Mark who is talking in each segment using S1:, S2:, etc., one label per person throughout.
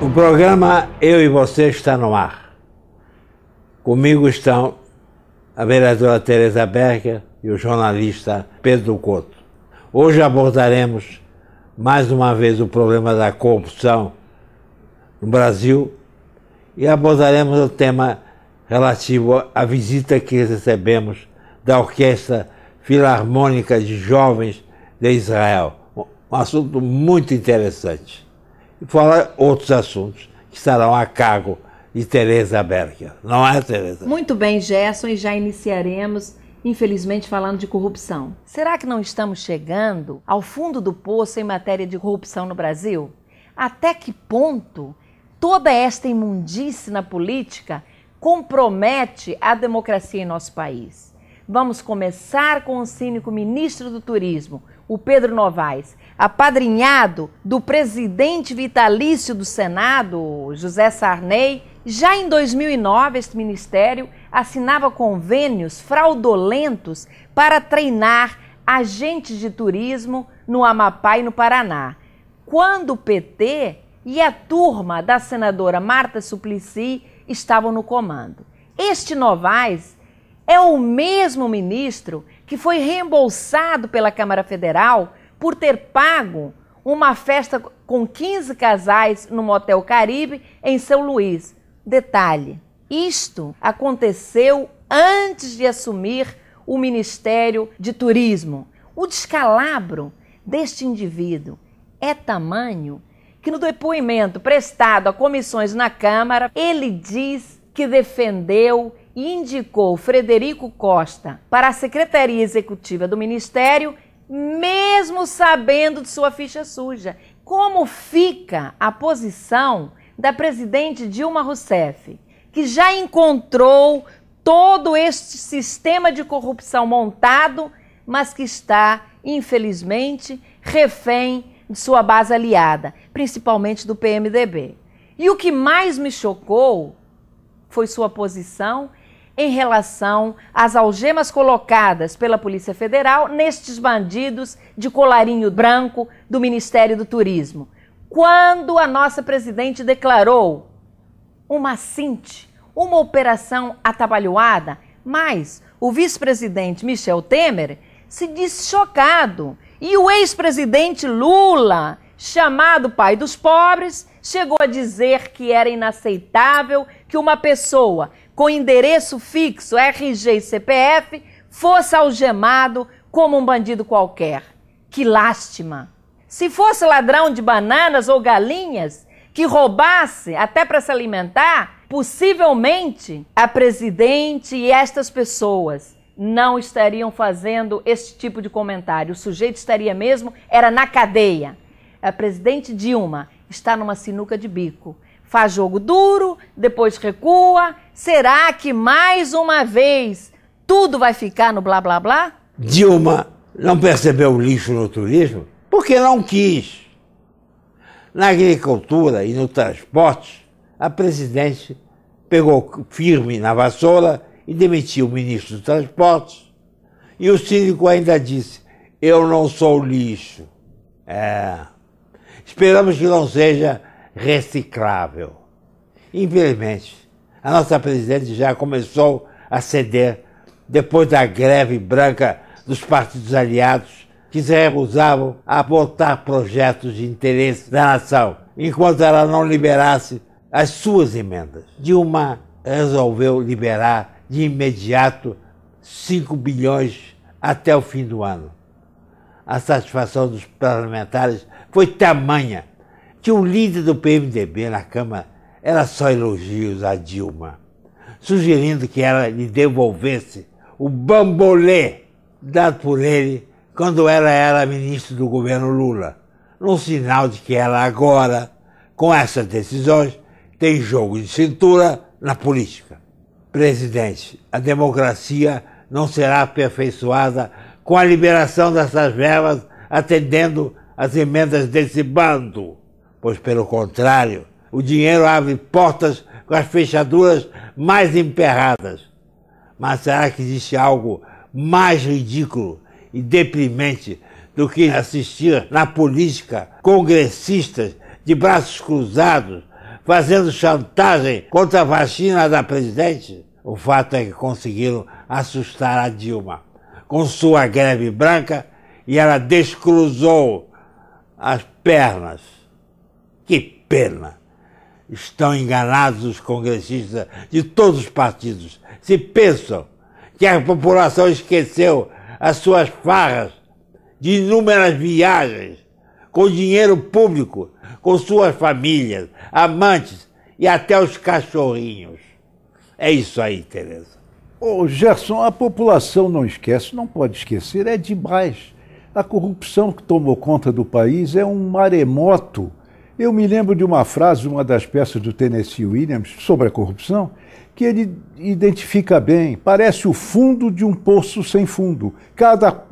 S1: O programa Eu e Você está no ar. Comigo estão a vereadora Tereza Berger e o jornalista Pedro Couto. Hoje abordaremos mais uma vez o problema da corrupção no Brasil e abordaremos o tema relativo à visita que recebemos da Orquestra Filarmônica de Jovens de Israel. Um assunto muito interessante e fora outros assuntos que estarão a cargo de Tereza Berger. Não é, Tereza?
S2: Muito bem, Gerson, e já iniciaremos, infelizmente, falando de corrupção. Será que não estamos chegando ao fundo do poço em matéria de corrupção no Brasil? Até que ponto toda esta imundície na política compromete a democracia em nosso país? Vamos começar com o cínico ministro do Turismo, o Pedro Novaes, apadrinhado do presidente vitalício do Senado, José Sarney. Já em 2009, este ministério assinava convênios fraudulentos para treinar agentes de turismo no Amapá e no Paraná. Quando o PT e a turma da senadora Marta Suplicy estavam no comando. Este Novaes é o mesmo ministro que foi reembolsado pela Câmara Federal por ter pago uma festa com 15 casais no Motel Caribe em São Luís. Detalhe: isto aconteceu antes de assumir o Ministério de Turismo. O descalabro deste indivíduo é tamanho que no depoimento prestado a comissões na Câmara, ele diz que defendeu e indicou Frederico Costa para a Secretaria Executiva do Ministério mesmo sabendo de sua ficha suja. Como fica a posição da presidente Dilma Rousseff, que já encontrou todo este sistema de corrupção montado, mas que está, infelizmente, refém de sua base aliada, principalmente do PMDB. E o que mais me chocou foi sua posição em relação às algemas colocadas pela Polícia Federal nestes bandidos de colarinho branco do Ministério do Turismo. Quando a nossa presidente declarou uma cinte, uma operação atabalhoada, mas o vice-presidente Michel Temer se disse chocado. E o ex-presidente Lula, chamado pai dos pobres, chegou a dizer que era inaceitável que uma pessoa com endereço fixo, RG e CPF, fosse algemado como um bandido qualquer. Que lástima! Se fosse ladrão de bananas ou galinhas, que roubasse até para se alimentar, possivelmente a presidente e estas pessoas não estariam fazendo esse tipo de comentário. O sujeito estaria mesmo era na cadeia. A presidente Dilma está numa sinuca de bico faz jogo duro, depois recua. Será que mais uma vez tudo vai ficar no blá blá blá?
S1: Dilma não percebeu o lixo no turismo porque não quis. Na agricultura e no transporte, a presidente pegou firme na vassoura e demitiu o ministro do Transporte. E o síndico ainda disse: Eu não sou lixo. É. Esperamos que não seja reciclável. Infelizmente, a nossa presidente já começou a ceder depois da greve branca dos partidos aliados que se recusavam a votar projetos de interesse da nação, enquanto ela não liberasse as suas emendas. Dilma resolveu liberar de imediato 5 bilhões até o fim do ano. A satisfação dos parlamentares foi tamanha que o líder do PMDB na Câmara era só elogios a Dilma, sugerindo que ela lhe devolvesse o bambolê dado por ele quando ela era ministro do governo Lula, num sinal de que ela agora, com essas decisões, tem jogo de cintura na política. Presidente, a democracia não será aperfeiçoada com a liberação dessas verbas atendendo às emendas desse bando pois, pelo contrário, o dinheiro abre portas com as fechaduras mais emperradas. Mas será que existe algo mais ridículo e deprimente do que assistir na política congressistas de braços cruzados fazendo chantagem contra a vacina da presidente? O fato é que conseguiram assustar a Dilma com sua greve branca e ela descruzou as pernas. Que pena! Estão enganados os congressistas de todos os partidos. Se pensam que a população esqueceu as suas farras de inúmeras viagens com dinheiro público, com suas famílias, amantes e até os cachorrinhos. É isso aí, Tereza.
S3: Ô, Gerson, a população não esquece, não pode esquecer, é demais. A corrupção que tomou conta do país é um maremoto. Eu me lembro de uma frase uma das peças do Tennessee Williams sobre a corrupção, que ele identifica bem. Parece o fundo de um poço sem fundo. Cada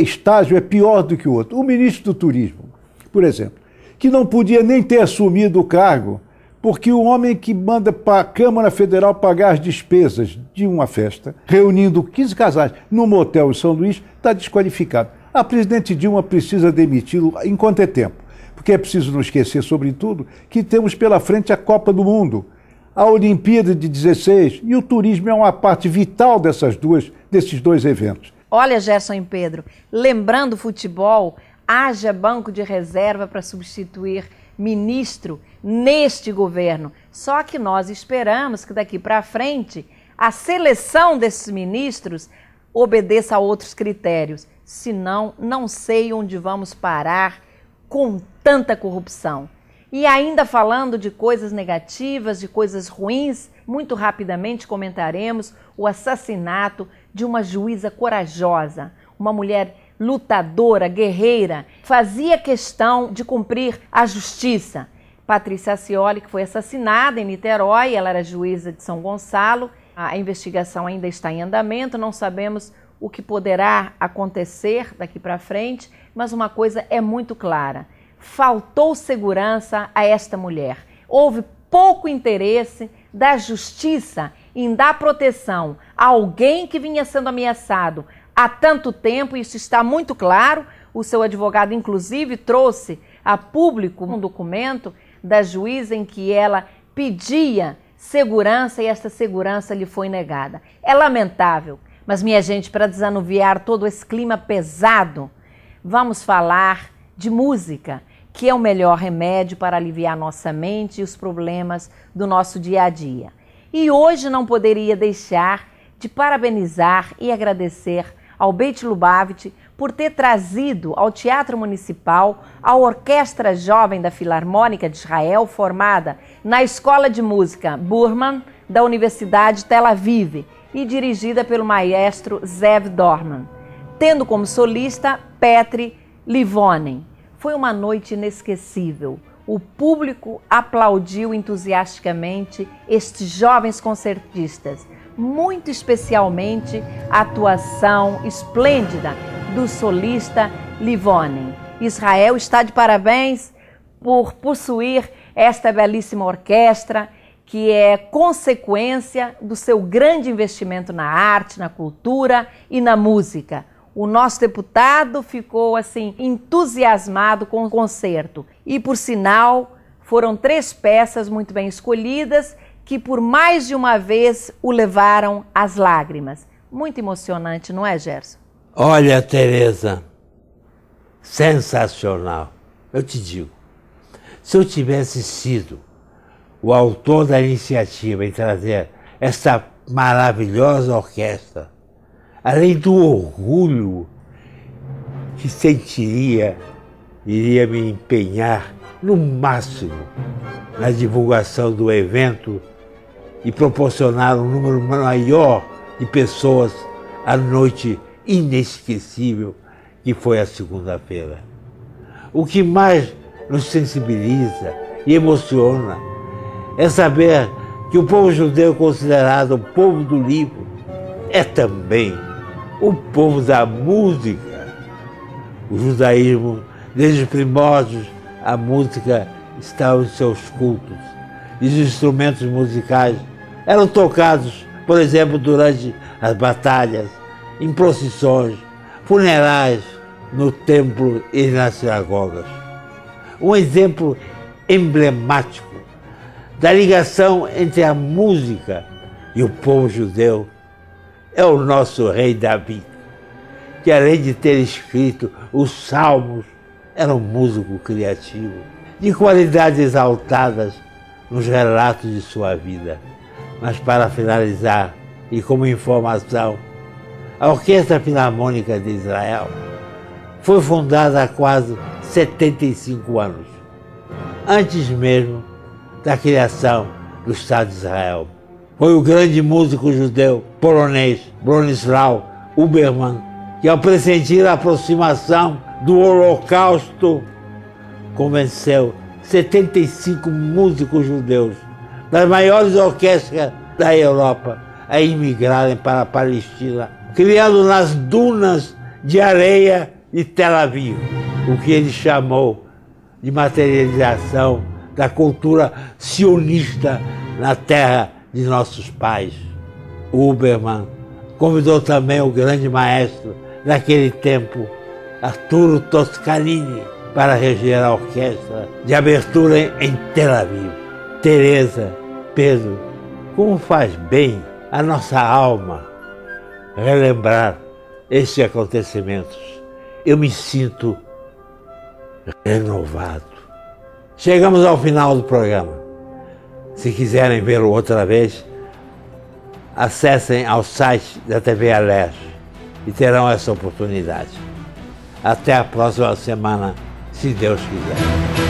S3: estágio é pior do que o outro. O ministro do Turismo, por exemplo, que não podia nem ter assumido o cargo, porque o homem que manda para a Câmara Federal pagar as despesas de uma festa, reunindo 15 casais num motel em São Luís, está desqualificado. A presidente Dilma precisa demiti-lo em quanto é tempo? Porque é preciso não esquecer, sobretudo, que temos pela frente a Copa do Mundo, a Olimpíada de 16 e o turismo é uma parte vital dessas duas, desses dois eventos.
S2: Olha, Gerson e Pedro, lembrando o futebol, haja banco de reserva para substituir ministro neste governo. Só que nós esperamos que daqui para frente a seleção desses ministros obedeça a outros critérios. Senão, não sei onde vamos parar com tanta corrupção. E ainda falando de coisas negativas, de coisas ruins, muito rapidamente comentaremos o assassinato de uma juíza corajosa, uma mulher lutadora, guerreira, fazia questão de cumprir a justiça. Patrícia Acioli, que foi assassinada em Niterói, ela era juíza de São Gonçalo. A investigação ainda está em andamento, não sabemos o que poderá acontecer daqui para frente, mas uma coisa é muito clara: faltou segurança a esta mulher. Houve pouco interesse da justiça em dar proteção a alguém que vinha sendo ameaçado há tanto tempo, isso está muito claro. O seu advogado, inclusive, trouxe a público um documento da juíza em que ela pedia segurança e essa segurança lhe foi negada. É lamentável mas, minha gente, para desanuviar todo esse clima pesado, vamos falar de música, que é o melhor remédio para aliviar nossa mente e os problemas do nosso dia a dia. E hoje não poderia deixar de parabenizar e agradecer ao Beit Lubavitch por ter trazido ao Teatro Municipal a Orquestra Jovem da Filarmônica de Israel, formada na Escola de Música Burman da Universidade Tel Aviv, e dirigida pelo maestro Zev Dorman, tendo como solista Petri Livonen. Foi uma noite inesquecível. O público aplaudiu entusiasticamente estes jovens concertistas, muito especialmente a atuação esplêndida do solista Livonen. Israel está de parabéns por possuir esta belíssima orquestra que é consequência do seu grande investimento na arte, na cultura e na música. O nosso deputado ficou assim entusiasmado com o concerto e, por sinal, foram três peças muito bem escolhidas que por mais de uma vez o levaram às lágrimas. Muito emocionante, não é, Gerson?
S1: Olha, Tereza, sensacional. Eu te digo, se eu tivesse sido o autor da iniciativa em trazer essa maravilhosa orquestra, além do orgulho que sentiria, iria me empenhar no máximo na divulgação do evento e proporcionar um número maior de pessoas à noite inesquecível que foi a segunda-feira. O que mais nos sensibiliza e emociona é saber que o povo judeu, considerado o povo do livro, é também o povo da música. O judaísmo, desde os primórdios, a música está em seus cultos. E os instrumentos musicais eram tocados, por exemplo, durante as batalhas, em procissões, funerais, no templo e nas sinagogas. Um exemplo emblemático da ligação entre a música e o povo judeu é o nosso rei Davi, que além de ter escrito os salmos, era um músico criativo, de qualidades exaltadas nos relatos de sua vida. Mas para finalizar, e como informação, a Orquestra Filarmônica de Israel foi fundada há quase 75 anos, antes mesmo da criação do Estado de Israel. Foi o grande músico judeu polonês Bronislaw Uberman que, ao pressentir a aproximação do Holocausto, convenceu 75 músicos judeus das maiores orquestras da Europa a imigrarem para a Palestina, criando nas dunas de areia de Tel Aviv, o que ele chamou de materialização da cultura sionista na terra de nossos pais. Uberman convidou também o grande maestro daquele tempo, Arturo Toscanini, para reger a orquestra de abertura em Tel Aviv. Teresa, Pedro, como faz bem a nossa alma relembrar esses acontecimentos. Eu me sinto renovado. Chegamos ao final do programa. Se quiserem vê-lo outra vez, acessem ao site da TV Alérgica e terão essa oportunidade. Até a próxima semana, se Deus quiser.